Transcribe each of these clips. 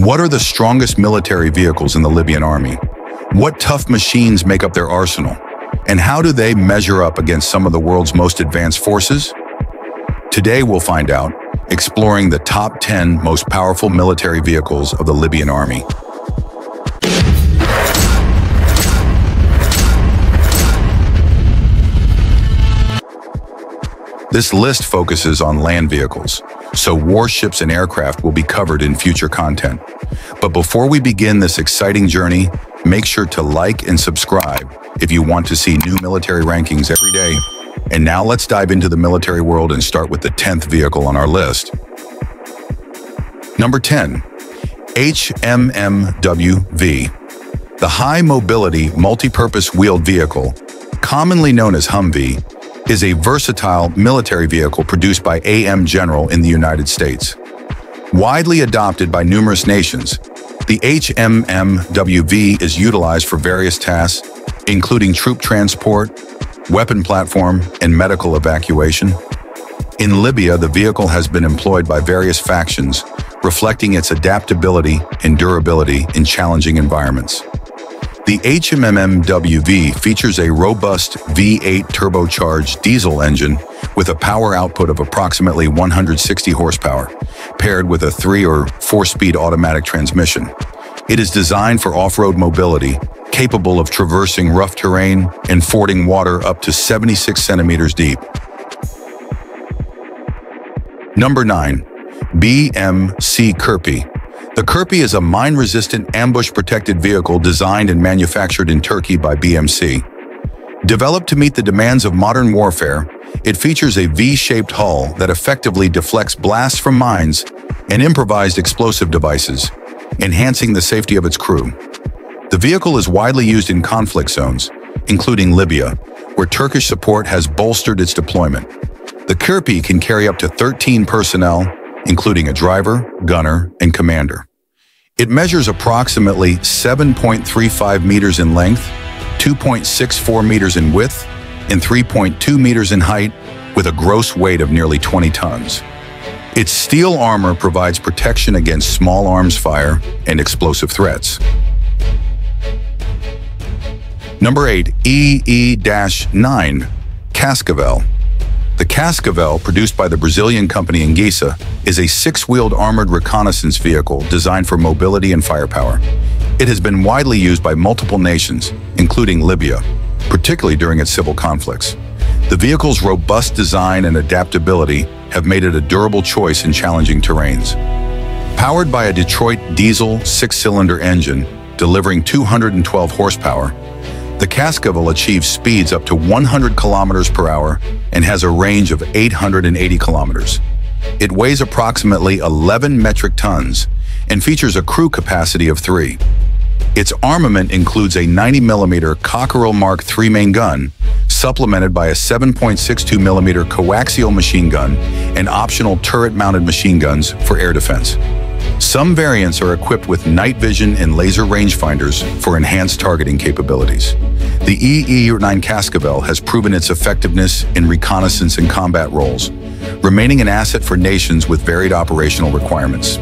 What are the strongest military vehicles in the Libyan army? What tough machines make up their arsenal? And how do they measure up against some of the world's most advanced forces? Today we'll find out, exploring the top 10 most powerful military vehicles of the Libyan army. This list focuses on land vehicles, so warships and aircraft will be covered in future content. But before we begin this exciting journey, Make sure to like and subscribe if you want to see new military rankings every day. And now let's dive into the military world and start with the 10th vehicle on our list. Number 10, HMMWV. The High Mobility Multi-Purpose Wheeled Vehicle, commonly known as Humvee, is a versatile military vehicle produced by AM General in the United States. Widely adopted by numerous nations, the HMMWV is utilized for various tasks, including troop transport, weapon platform, and medical evacuation. In Libya, the vehicle has been employed by various factions, reflecting its adaptability and durability in challenging environments. The HMMWV features a robust V8 turbocharged diesel engine with a power output of approximately 160 horsepower, paired with a three or four-speed automatic transmission. It is designed for off-road mobility, capable of traversing rough terrain and fording water up to 76 centimeters deep. Number 9. BMC Kirpi the Kirpi is a mine-resistant, ambush-protected vehicle designed and manufactured in Turkey by BMC. Developed to meet the demands of modern warfare, it features a V-shaped hull that effectively deflects blasts from mines and improvised explosive devices, enhancing the safety of its crew. The vehicle is widely used in conflict zones, including Libya, where Turkish support has bolstered its deployment. The Kirpi can carry up to 13 personnel including a driver, gunner, and commander. It measures approximately 7.35 meters in length, 2.64 meters in width, and 3.2 meters in height with a gross weight of nearly 20 tons. Its steel armor provides protection against small arms fire and explosive threats. Number 8. EE-9 Cascavel the Cascavel, produced by the Brazilian company Engesa, is a six-wheeled armored reconnaissance vehicle designed for mobility and firepower. It has been widely used by multiple nations, including Libya, particularly during its civil conflicts. The vehicle's robust design and adaptability have made it a durable choice in challenging terrains. Powered by a Detroit diesel six-cylinder engine, delivering 212 horsepower, the Cascavel achieves speeds up to 100 kilometers per hour and has a range of 880 kilometers. It weighs approximately 11 metric tons and features a crew capacity of three. Its armament includes a 90mm Cockerill Mark III main gun, supplemented by a 7.62mm coaxial machine gun and optional turret-mounted machine guns for air defense. Some variants are equipped with night vision and laser rangefinders for enhanced targeting capabilities. The EE-9 Cascavel has proven its effectiveness in reconnaissance and combat roles, remaining an asset for nations with varied operational requirements.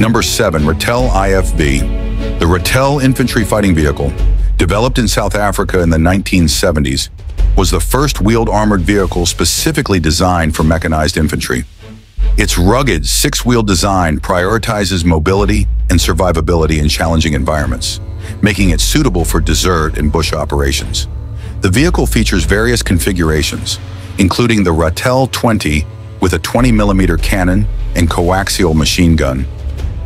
Number 7. Ratel IFV The Ratel Infantry Fighting Vehicle, developed in South Africa in the 1970s, was the first wheeled armored vehicle specifically designed for mechanized infantry. Its rugged, six-wheel design prioritizes mobility and survivability in challenging environments, making it suitable for desert and bush operations. The vehicle features various configurations, including the Ratel 20 with a 20mm cannon and coaxial machine gun,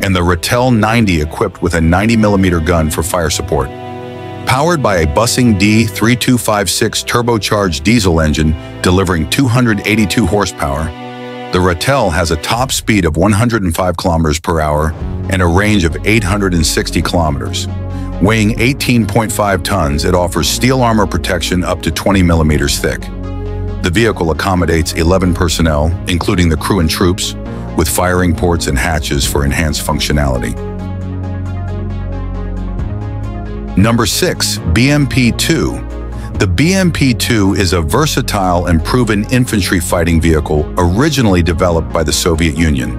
and the Ratel 90 equipped with a 90mm gun for fire support. Powered by a Bussing D3256 turbocharged diesel engine delivering 282 horsepower, the Ratel has a top speed of 105 kilometers per hour and a range of 860 kilometers. Weighing 18.5 tons, it offers steel armor protection up to 20 millimeters thick. The vehicle accommodates 11 personnel, including the crew and troops, with firing ports and hatches for enhanced functionality. Number 6. BMP-2 The BMP-2 is a versatile and proven infantry fighting vehicle originally developed by the Soviet Union.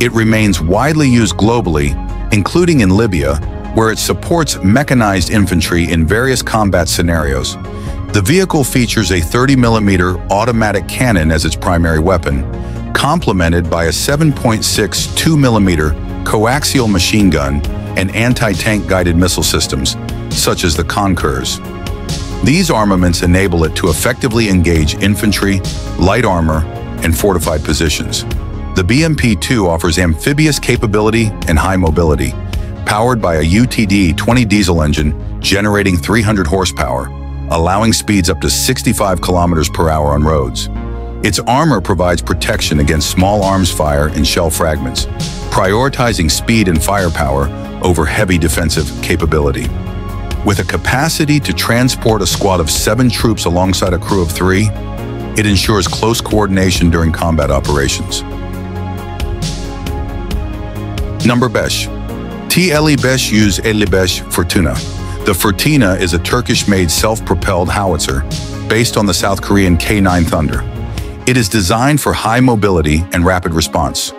It remains widely used globally, including in Libya, where it supports mechanized infantry in various combat scenarios. The vehicle features a 30mm automatic cannon as its primary weapon, complemented by a 7.6 2mm coaxial machine gun and anti-tank guided missile systems, such as the Konkurs. These armaments enable it to effectively engage infantry, light armor, and fortified positions. The BMP-2 offers amphibious capability and high mobility, powered by a UTD-20 diesel engine generating 300 horsepower, allowing speeds up to 65 kilometers per hour on roads. Its armor provides protection against small arms fire and shell fragments, prioritizing speed and firepower over heavy defensive capability. With a capacity to transport a squad of seven troops alongside a crew of three, it ensures close coordination during combat operations. Number Besh. TLE-Besh use Besh Fırtına. The Fırtına is a Turkish-made self-propelled howitzer based on the South Korean K-9 Thunder. It is designed for high mobility and rapid response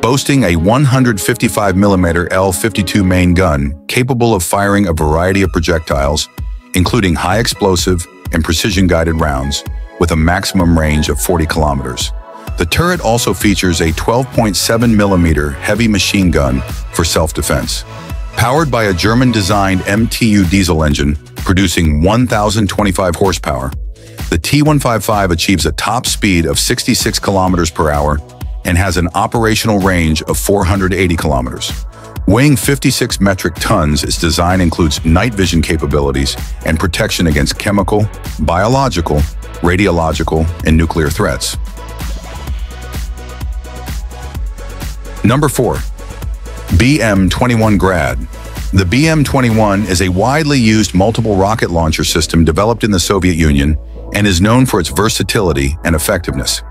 boasting a 155mm L-52 main gun capable of firing a variety of projectiles, including high explosive and precision-guided rounds, with a maximum range of 40 kilometers. The turret also features a 12.7mm heavy machine gun for self-defense. Powered by a German-designed MTU diesel engine producing 1,025 horsepower, the T-155 achieves a top speed of 66 kilometers per hour and has an operational range of 480 kilometers. Weighing 56 metric tons, its design includes night vision capabilities and protection against chemical, biological, radiological, and nuclear threats. Number 4. BM-21 Grad. The BM-21 is a widely used multiple rocket launcher system developed in the Soviet Union and is known for its versatility and effectiveness.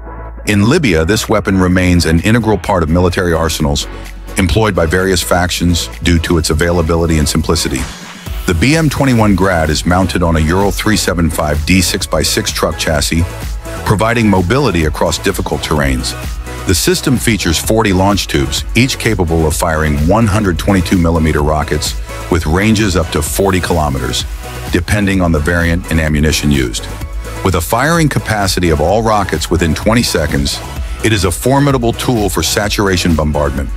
In Libya, this weapon remains an integral part of military arsenals employed by various factions due to its availability and simplicity. The BM-21 Grad is mounted on a Ural 375 D6x6 truck chassis, providing mobility across difficult terrains. The system features 40 launch tubes, each capable of firing 122mm rockets with ranges up to 40 kilometers, depending on the variant and ammunition used. With a firing capacity of all rockets within 20 seconds, it is a formidable tool for saturation bombardment.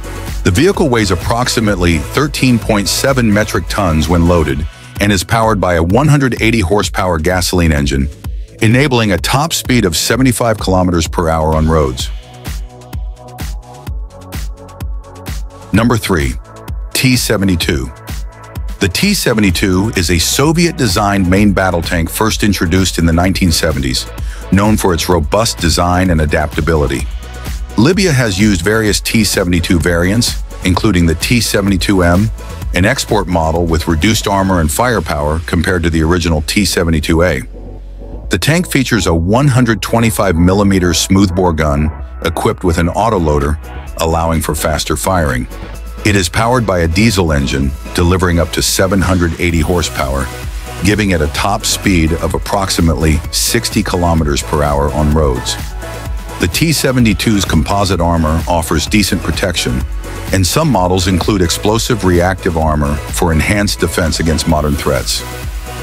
The vehicle weighs approximately 13.7 metric tons when loaded and is powered by a 180 horsepower gasoline engine, enabling a top speed of 75 kilometers per hour on roads. Number 3. T-72 the T-72 is a Soviet-designed main battle tank first introduced in the 1970s, known for its robust design and adaptability. Libya has used various T-72 variants, including the T-72M, an export model with reduced armor and firepower compared to the original T-72A. The tank features a 125mm smoothbore gun equipped with an autoloader, allowing for faster firing. It is powered by a diesel engine, delivering up to 780 horsepower, giving it a top speed of approximately 60 kilometers per hour on roads. The T-72's composite armor offers decent protection, and some models include explosive reactive armor for enhanced defense against modern threats.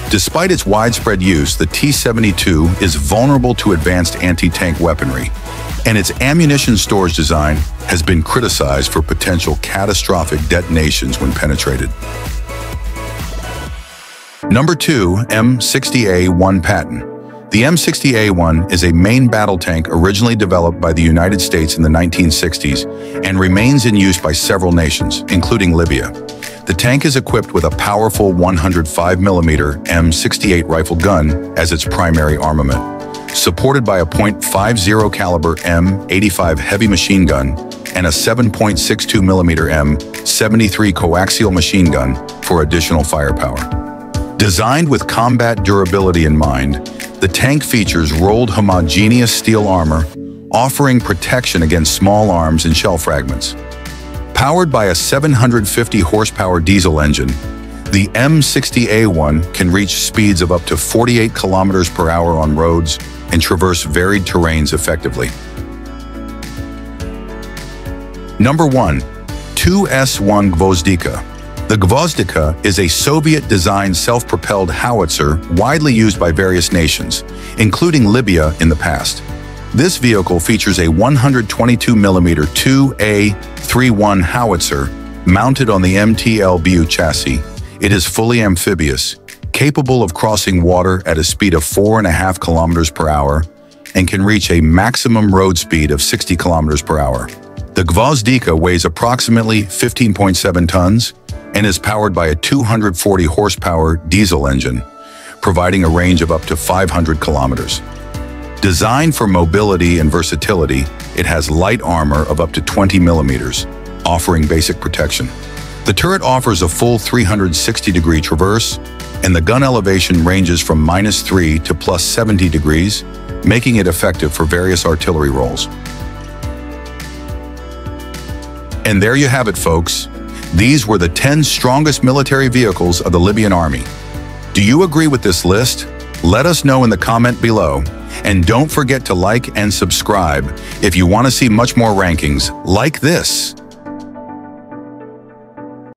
Despite its widespread use, the T-72 is vulnerable to advanced anti-tank weaponry, and its ammunition storage design has been criticized for potential catastrophic detonations when penetrated. Number 2. M60A1 Patton The M60A1 is a main battle tank originally developed by the United States in the 1960s and remains in use by several nations, including Libya. The tank is equipped with a powerful 105mm M68 rifle gun as its primary armament supported by a .50 caliber M85 heavy machine gun and a 7.62mm M73 coaxial machine gun for additional firepower. Designed with combat durability in mind, the tank features rolled homogeneous steel armor, offering protection against small arms and shell fragments. Powered by a 750 horsepower diesel engine, The M60A1 can reach speeds of up to 48 kilometers per hour on roads and traverse varied terrains effectively. Number 1. 2S1 Gvozdika. The Gvozdika is a Soviet-designed self-propelled howitzer widely used by various nations, including Libya in the past. This vehicle features a 122mm 2A31 howitzer mounted on the MTLBU chassis. It is fully amphibious, capable of crossing water at a speed of 4.5 kilometers per hour and can reach a maximum road speed of 60 kilometers per hour. The Gvozdika weighs approximately 15.7 tons and is powered by a 240 horsepower diesel engine, providing a range of up to 500 kilometers. Designed for mobility and versatility, it has light armor of up to 20 millimeters, offering basic protection. The turret offers a full 360-degree traverse, and the gun elevation ranges from minus 3 to plus 70 degrees, making it effective for various artillery roles. And there you have it, folks. These were the 10 strongest military vehicles of the Libyan army. Do you agree with this list? Let us know in the comment below. And don't forget to like and subscribe if you want to see much more rankings like this.